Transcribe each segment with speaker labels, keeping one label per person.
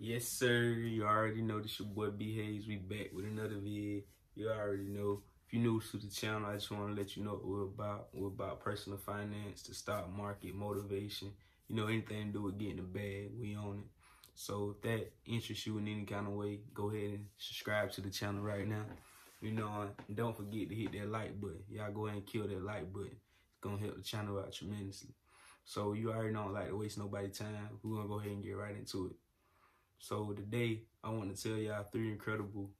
Speaker 1: Yes, sir. You already know this your boy B Hayes. We back with another vid. You already know. If you're new to the channel, I just want to let you know what we're about. We're about personal finance, the stock market, motivation. You know, anything to do with getting the bag, we own it. So if that interests you in any kind of way, go ahead and subscribe to the channel right now. You know, don't forget to hit that like button. Y'all go ahead and kill that like button. It's gonna help the channel out tremendously. So you already know don't like to waste nobody time. We're gonna go ahead and get right into it. So today I want to tell y'all three incredible,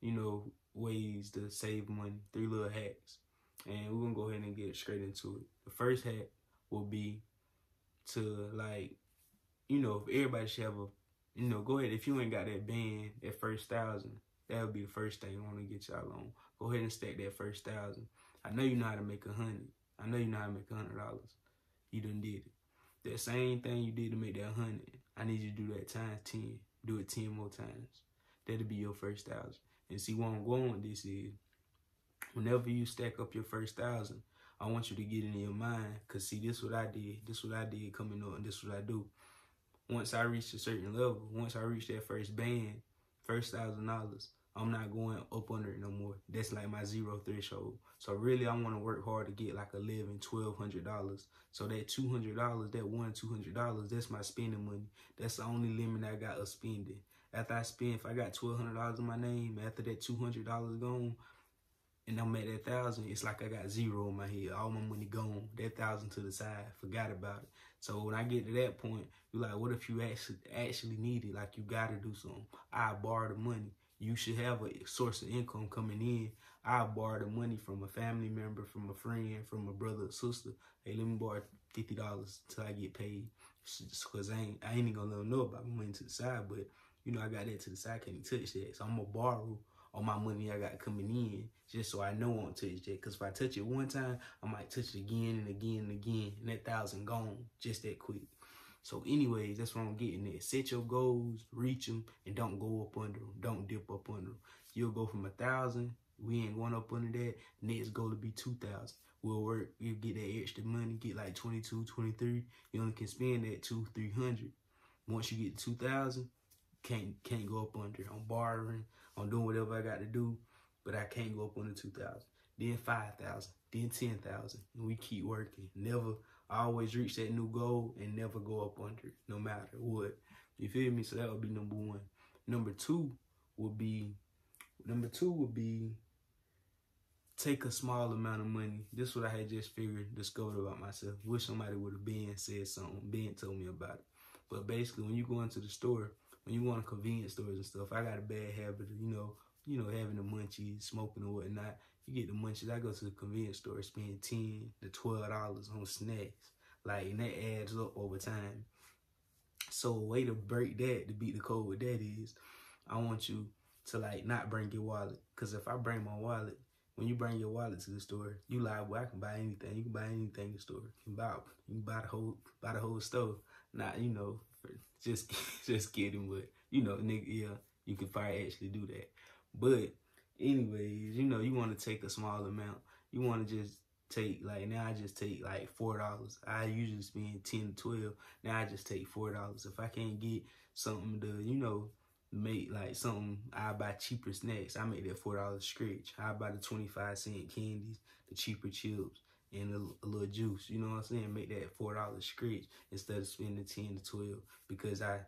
Speaker 1: you know, ways to save money, three little hacks. And we're gonna go ahead and get straight into it. The first hack will be to like, you know, if everybody should have a you know, go ahead if you ain't got that band, that first thousand, that would be the first thing I want to get y'all on. Go ahead and stack that first thousand. I know you know how to make a hundred. I know you know how to make a hundred dollars. You done did it. That same thing you did to make that hundred, I need you to do that times 10. Do it 10 more times. That'll be your first thousand. And see where I'm going with this is, whenever you stack up your first thousand, I want you to get in your mind. Cause see, this what I did. This what I did coming up and this what I do. Once I reach a certain level, once I reach that first band, first thousand dollars, I'm not going up under it no more. That's like my zero threshold. So really, I want to work hard to get like eleven, twelve hundred dollars. So that two hundred dollars, that one two hundred dollars, that's my spending money. That's the only limit I got of spending. After I spend, if I got twelve hundred dollars in my name, after that two hundred dollars gone, and I'm at that thousand, it's like I got zero in my head. All my money gone. That thousand to the side. Forgot about it. So when I get to that point, you're like, what if you actually actually need it? Like you gotta do something. I borrow the money you should have a source of income coming in. I borrow the money from a family member, from a friend, from a brother sister. Hey, let me borrow fifty dollars till I get paid. Cause I ain't I ain't even gonna let them know about my money to the side, but you know I got that to the side, can't touch that. So I'm gonna borrow all my money I got coming in just so I know I won't touch that. Cause if I touch it one time, I might touch it again and again and again, and that thousand gone just that quick. So anyways, that's what I'm getting at. Set your goals, reach them, and don't go up under them. Don't dip up under them. You'll go from a thousand. We ain't going up under that. Next goal to be 2,000. We'll work. We'll get that extra money. Get like 22, 23. You only can spend that two, 300. Once you get 2,000, can't can't go up under. I'm borrowing. I'm doing whatever I got to do, but I can't go up under 2,000. Then 5,000. Then 10,000. And we keep working. Never I always reach that new goal and never go up under no matter what. You feel me? So that would be number one. Number two would be number two would be take a small amount of money. This is what I had just figured, discovered about myself. Wish somebody would have been said something, been told me about it. But basically, when you go into the store, when you go to convenience stores and stuff, I got a bad habit of, you know, you know, having the munchies, smoking or whatnot. You get the munchies. I go to the convenience store, spend ten to twelve dollars on snacks. Like and that adds up over time. So a way to break that, to beat the code with that is, I want you to like not bring your wallet. Cause if I bring my wallet, when you bring your wallet to the store, you like, well, I can buy anything. You can buy anything in the store. You can buy, you can buy the whole, buy the whole store. Not, you know, just, just kidding, but you know, nigga, yeah, you can probably actually do that. But anyways, you know, you want to take a small amount. You want to just take like now I just take like four dollars. I usually spend ten to twelve. Now I just take four dollars. If I can't get something to, you know, make like something I buy cheaper snacks. I make that four dollars stretch. I buy the twenty five cent candies, the cheaper chips, and a, a, little juice. You know what I'm saying? Make that four dollars stretch instead of spending ten to twelve because I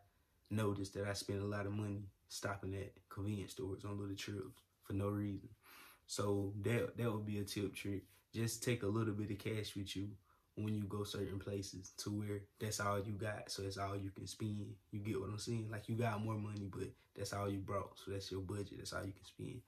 Speaker 1: noticed that I spend a lot of money stopping at convenience stores on little trips for no reason. So that that would be a tip trick. Just take a little bit of cash with you when you go certain places to where that's all you got. So that's all you can spend. You get what I'm saying? Like you got more money, but that's all you brought. So that's your budget. That's all you can spend.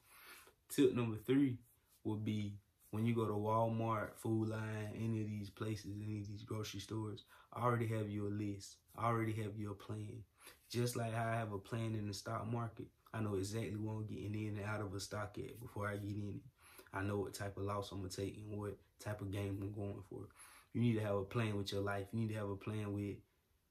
Speaker 1: Tip number three would be when you go to Walmart, Food Lion, any of these places, any of these grocery stores, I already have you a list. I already have you a plan. Just like how I have a plan in the stock market, I know exactly what I'm getting in and out of a stock at before I get in it. I know what type of loss I'm gonna take and what type of game I'm going for. You need to have a plan with your life. You need to have a plan with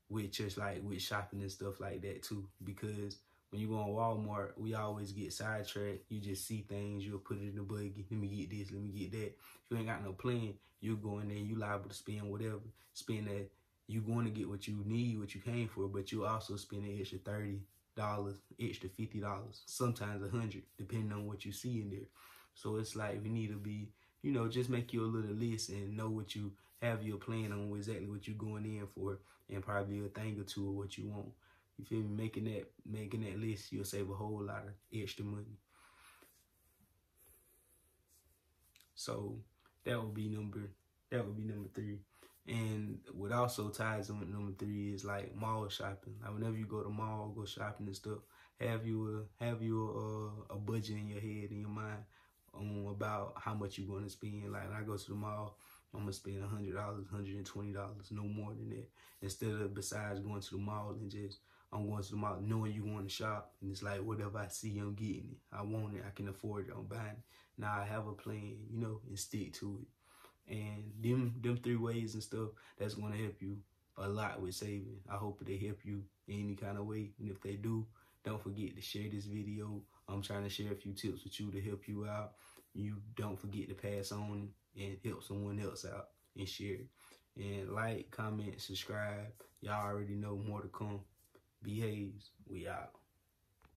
Speaker 1: with just like with shopping and stuff like that too. Because when you go on Walmart, we always get sidetracked. You just see things, you'll put it in the buggy. Let me get this, let me get that. If you ain't got no plan, you're going there, you liable to spend whatever. Spend that you're going to get what you need, what you came for, but you also spend an extra 30, dollars, extra fifty dollars, sometimes a hundred, depending on what you see in there. So it's like we need to be, you know, just make you a little list and know what you have your plan on exactly what you're going in for and probably a thing or two of what you want. You feel me? Making that making that list, you'll save a whole lot of extra money. So that would be number that would be number three. And what also ties in with number three is like mall shopping. Like whenever you go to mall, go shopping and stuff, have you a have you a, a budget in your head in your mind on about how much you're going to spend. Like I go to the mall, I'm gonna spend a hundred dollars, hundred and twenty dollars, no more than that. Instead of besides going to the mall and just I'm going to the mall knowing you want to shop and it's like whatever I see I'm getting it. I want it, I can afford it, I'm buying it. Now I have a plan, you know, and stick to it. And them them three ways and stuff that's gonna help you a lot with saving. I hope they help you any kind of way. And if they do, don't forget to share this video. I'm trying to share a few tips with you to help you out. You don't forget to pass on and help someone else out and share it. And like, comment, subscribe. Y'all already know more to come. B Hayes. We out.